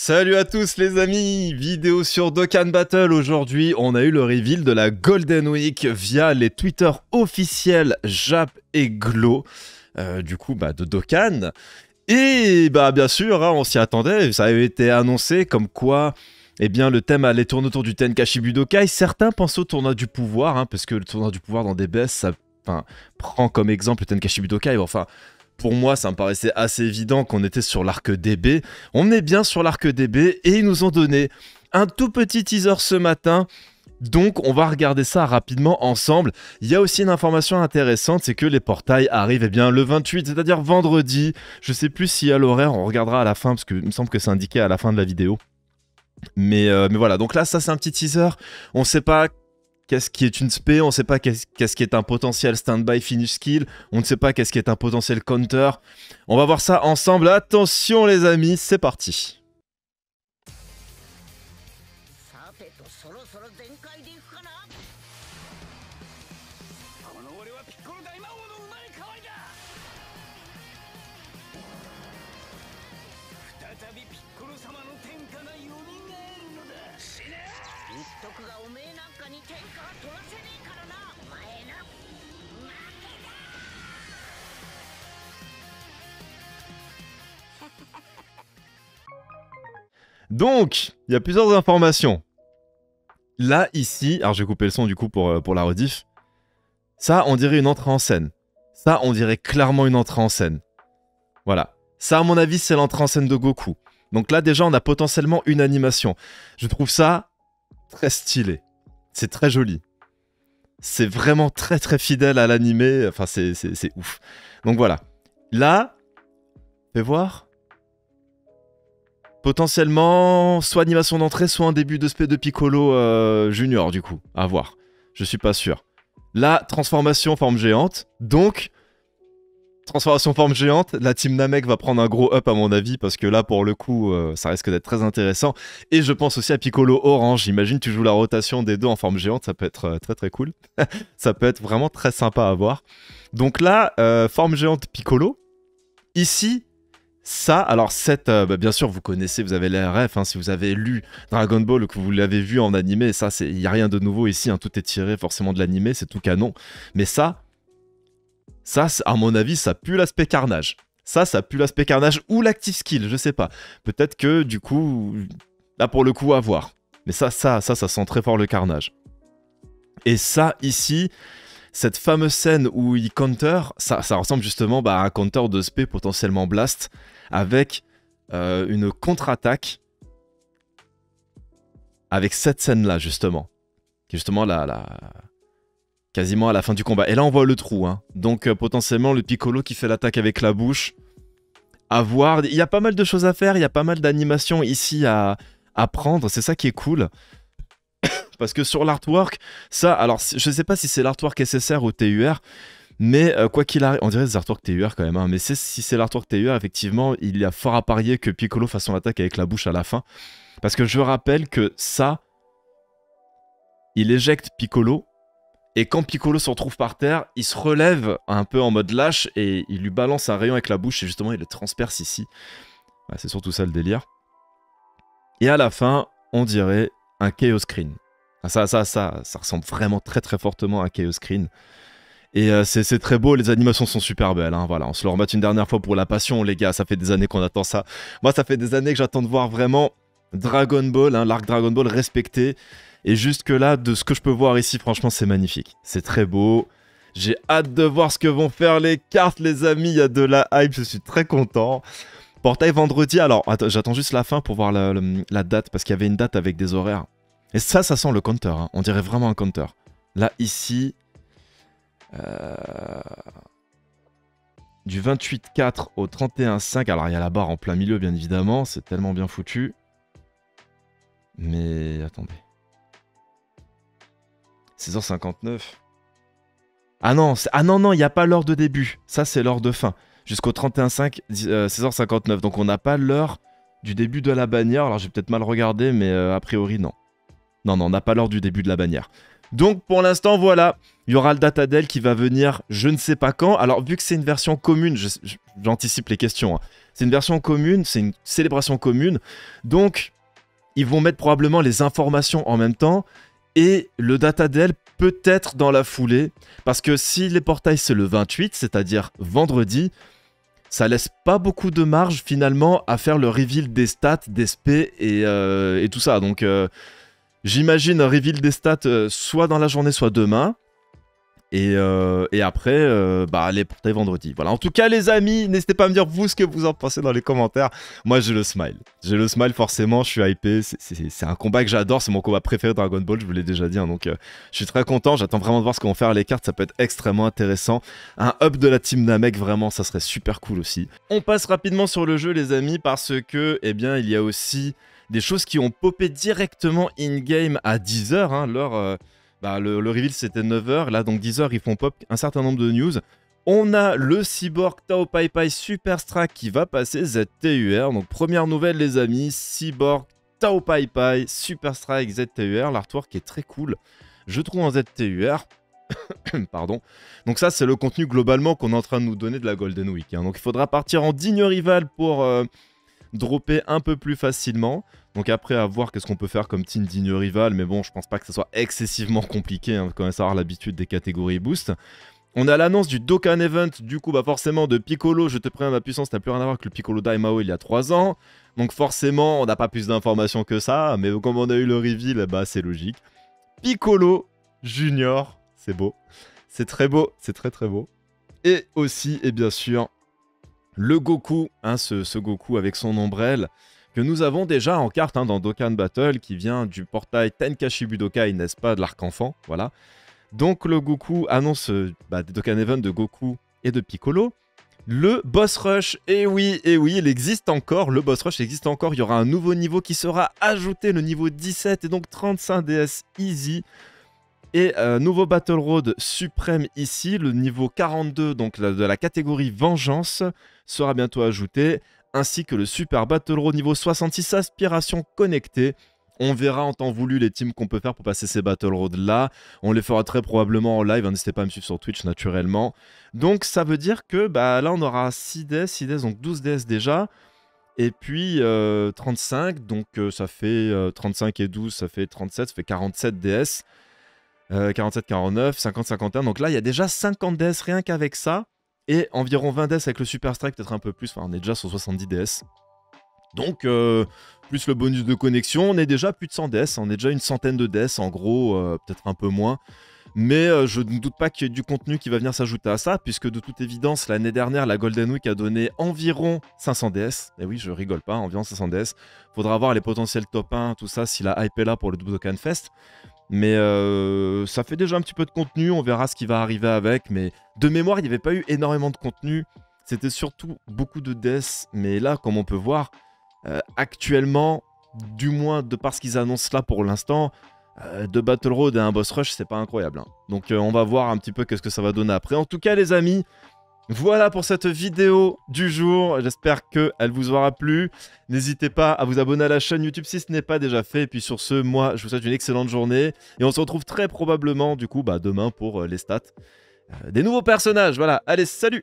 Salut à tous les amis, vidéo sur Dokkan Battle. Aujourd'hui, on a eu le reveal de la Golden Week via les Twitter officiels Jap et Glo. Euh, du coup, bah, de Dokkan. Et bah bien sûr, hein, on s'y attendait, ça avait été annoncé comme quoi eh bien, le thème allait tourner autour du Tenkaichi Budokai. Certains pensaient au tournoi du pouvoir, hein, parce que le tournoi du pouvoir dans DBS, ça prend comme exemple le Tenkaichi Budokai. Enfin, pour moi, ça me paraissait assez évident qu'on était sur l'arc DB. On est bien sur l'arc DB et ils nous ont donné un tout petit teaser ce matin. Donc on va regarder ça rapidement ensemble. Il y a aussi une information intéressante, c'est que les portails arrivent eh bien, le 28, c'est-à-dire vendredi. Je sais plus si à l'horaire, on regardera à la fin, parce qu'il me semble que c'est indiqué à la fin de la vidéo. Mais, euh, mais voilà, donc là ça c'est un petit teaser. On ne sait pas qu'est-ce qui est une spé, on ne sait pas qu'est-ce qui est un potentiel stand-by finish skill, on ne sait pas qu'est-ce qui est un potentiel counter. On va voir ça ensemble. Attention les amis, c'est parti. Donc, il y a plusieurs informations. Là, ici, alors j'ai coupé le son du coup pour, euh, pour la rediff. Ça, on dirait une entrée en scène. Ça, on dirait clairement une entrée en scène. Voilà. Ça, à mon avis, c'est l'entrée en scène de Goku. Donc là, déjà, on a potentiellement une animation. Je trouve ça très stylé. C'est très joli. C'est vraiment très très fidèle à l'animé. Enfin, c'est ouf. Donc voilà. Là, fais voir potentiellement soit animation d'entrée, soit un début de spé de Piccolo euh, Junior, du coup. À voir. Je suis pas sûr. La transformation forme géante. Donc, transformation forme géante, la team Namek va prendre un gros up à mon avis parce que là pour le coup euh, ça risque d'être très intéressant et je pense aussi à Piccolo Orange, j'imagine tu joues la rotation des deux en forme géante, ça peut être euh, très très cool. ça peut être vraiment très sympa à voir. Donc là, forme géante Piccolo. Ici, ça, alors cette, euh, bah, bien sûr, vous connaissez, vous avez les hein, si vous avez lu Dragon Ball que vous l'avez vu en animé, ça, il n'y a rien de nouveau ici, hein, tout est tiré forcément de l'animé, c'est tout canon. Mais ça, ça, à mon avis, ça pue l'aspect carnage. Ça, ça pue l'aspect carnage ou l'active skill, je sais pas. Peut-être que, du coup, là, pour le coup, à voir. Mais ça, ça, ça, ça sent très fort le carnage. Et ça, ici, cette fameuse scène où il counter, ça, ça ressemble justement bah, à un counter de SP potentiellement blast avec euh, une contre-attaque avec cette scène-là justement, justement la, quasiment à la fin du combat. Et là on voit le trou, hein. donc euh, potentiellement le Piccolo qui fait l'attaque avec la bouche. À voir, il y a pas mal de choses à faire, il y a pas mal d'animations ici à, prendre, c'est ça qui est cool. Parce que sur l'artwork, ça, alors je sais pas si c'est l'artwork SSR ou TUR, mais euh, quoi qu'il arrive, on dirait des artworks TUR quand même, hein, mais si c'est l'artwork TUR, effectivement, il y a fort à parier que Piccolo fasse son attaque avec la bouche à la fin. Parce que je rappelle que ça, il éjecte Piccolo, et quand Piccolo se retrouve par terre, il se relève un peu en mode lâche, et il lui balance un rayon avec la bouche, et justement il le transperce ici. c'est surtout ça le délire. Et à la fin, on dirait un Chaos Screen. Ah, ça, ça, ça, ça ressemble vraiment très très fortement à Chaos Screen. Et euh, c'est très beau, les animations sont super belles. Hein, voilà, on se le remet une dernière fois pour la passion, les gars. Ça fait des années qu'on attend ça. Moi, ça fait des années que j'attends de voir vraiment Dragon Ball, hein, l'arc Dragon Ball respecté. Et jusque là, de ce que je peux voir ici, franchement, c'est magnifique. C'est très beau. J'ai hâte de voir ce que vont faire les cartes, les amis. Il y a de la hype, je suis très content. Portail vendredi. Alors, j'attends juste la fin pour voir la, la date, parce qu'il y avait une date avec des horaires. Et ça, ça sent le counter. Hein. On dirait vraiment un counter. Là, ici... Euh, du 28-4 au 31-5. Alors, il y a la barre en plein milieu, bien évidemment. C'est tellement bien foutu. Mais attendez. 16h59. Ah non, ah non, non, il n'y a pas l'heure de début. Ça, c'est l'heure de fin. Jusqu'au 31-5, 16h59. Euh, Donc, on n'a pas l'heure du début de la bannière. Alors, j'ai peut-être mal regardé, mais euh, a priori, non. Non, non, on n'a pas l'heure du début de la bannière. Donc pour l'instant, voilà, il y aura le Datadel qui va venir je ne sais pas quand. Alors vu que c'est une version commune, j'anticipe les questions, hein. c'est une version commune, c'est une célébration commune, donc ils vont mettre probablement les informations en même temps et le Datadel peut-être dans la foulée, parce que si les portails c'est le 28, c'est-à-dire vendredi, ça laisse pas beaucoup de marge finalement à faire le reveal des stats, des SP et, euh, et tout ça. Donc euh, j'imagine un reveal des stats euh, soit dans la journée, soit demain. Et, et, après, bah, les portails vendredi. Voilà. En tout cas, les amis, n'hésitez pas à me dire vous ce que vous en pensez dans les commentaires. Moi, j'ai le smile. J'ai le smile, forcément. Je suis hypé. C'est un combat que j'adore. C'est mon combat préféré Dragon Ball. Je vous l'ai déjà dit. Hein. donc, je suis très content. J'attends vraiment de voir ce qu'on va faire les cartes. Ça peut être extrêmement intéressant. Un up de la team Namek, vraiment, ça serait super cool aussi. On passe rapidement sur le jeu, les amis, parce que, eh bien, il y a aussi des choses qui ont popé directement in-game à 10h. Hein, bah, le, reveal c'était 9h, là donc 10h ils font pop un certain nombre de news. On a le cyborg Tao Pai Pai Super Strike qui va passer ZTUR. Donc première nouvelle les amis, cyborg Tao Pai Pai Super Strike ZTUR. L'artwork est très cool, je trouve en ZTUR. Pardon. Donc ça c'est le contenu globalement qu'on est en train de nous donner de la Golden Week. Hein. Donc il faudra partir en digne rival pour euh, dropper un peu plus facilement. Donc après, à voir qu'est-ce qu'on peut faire comme team digne rival, mais bon, je pense pas que ce soit excessivement compliqué, hein, quand même avoir l'habitude des catégories boost. On a l'annonce du Dokkan Event, du coup, bah forcément, de Piccolo, je te préviens, ma puissance n'a plus rien à voir avec le Piccolo Daimao il y a 3 ans. Donc forcément, on n'a pas plus d'informations que ça, mais comme on a eu le reveal, bah c'est logique. Piccolo Junior, c'est beau. C'est très beau, c'est très très beau. Et aussi, et bien sûr, le Goku, hein, ce, Goku avec son ombrelle, que nous avons déjà en carte hein, dans Dokkan Battle, qui vient du portail Tenkashi Budokai, n'est-ce pas, de l'arc-enfant, voilà. Donc le Goku annonce euh, bah, des Dokkan Event de Goku et de Piccolo. Le Boss Rush, et eh oui, et eh oui, il existe encore, le Boss Rush existe encore, il y aura un nouveau niveau qui sera ajouté, le niveau 17, et donc 35 DS Easy. Et euh, nouveau Battle Road suprême ici, le niveau 42 donc de la catégorie Vengeance sera bientôt ajouté ainsi que le Super Battle Road niveau 66 Aspiration connectée. On verra en temps voulu les teams qu'on peut faire pour passer ces Battle Road là. On les fera très probablement en live. N'hésitez pas à me suivre sur Twitch naturellement. Donc ça veut dire que bah, là on aura 6 DS, 6 DS, donc 12 DS déjà. Et puis 35, euh, donc euh, ça fait 35 euh, et 12, ça fait 37, ça fait 47 DS. 47, 49, 50, 51. Donc là il y a déjà 50 DS rien qu'avec ça et environ 20 DS avec le Super Strike, peut-être un peu plus, enfin on est déjà sur 70 DS. Donc, euh, plus le bonus de connexion, on est déjà plus de 100 DS, on est déjà une centaine de DS en gros, euh, peut-être un peu moins. Mais euh, je ne doute pas qu'il y ait du contenu qui va venir s'ajouter à ça, puisque de toute évidence, l'année dernière, la Golden Week a donné environ 500 DS. Et oui, je rigole pas, environ 500 DS. Faudra voir les potentiels top 1, tout ça, si la hype est là pour le Budokan Fest. Mais euh, ça fait déjà un petit peu de contenu, on verra ce qui va arriver avec. Mais de mémoire, il n'y avait pas eu énormément de contenu. C'était surtout beaucoup de deaths. Mais là, comme on peut voir, euh, actuellement, du moins de par ce qu'ils annoncent là pour l'instant, euh, de Battle Road et un boss rush, c'est pas incroyable. Hein. Donc on va voir un petit peu qu'est-ce que ça va donner après. En tout cas, les amis, voilà pour cette vidéo du jour, j'espère qu'elle vous aura plu. N'hésitez pas à vous abonner à la chaîne YouTube si ce n'est pas déjà fait. Et puis sur ce, moi, je vous souhaite une excellente journée. Et on se retrouve très probablement, du coup, bah, demain pour euh, les stats euh, des nouveaux personnages. Voilà, allez, salut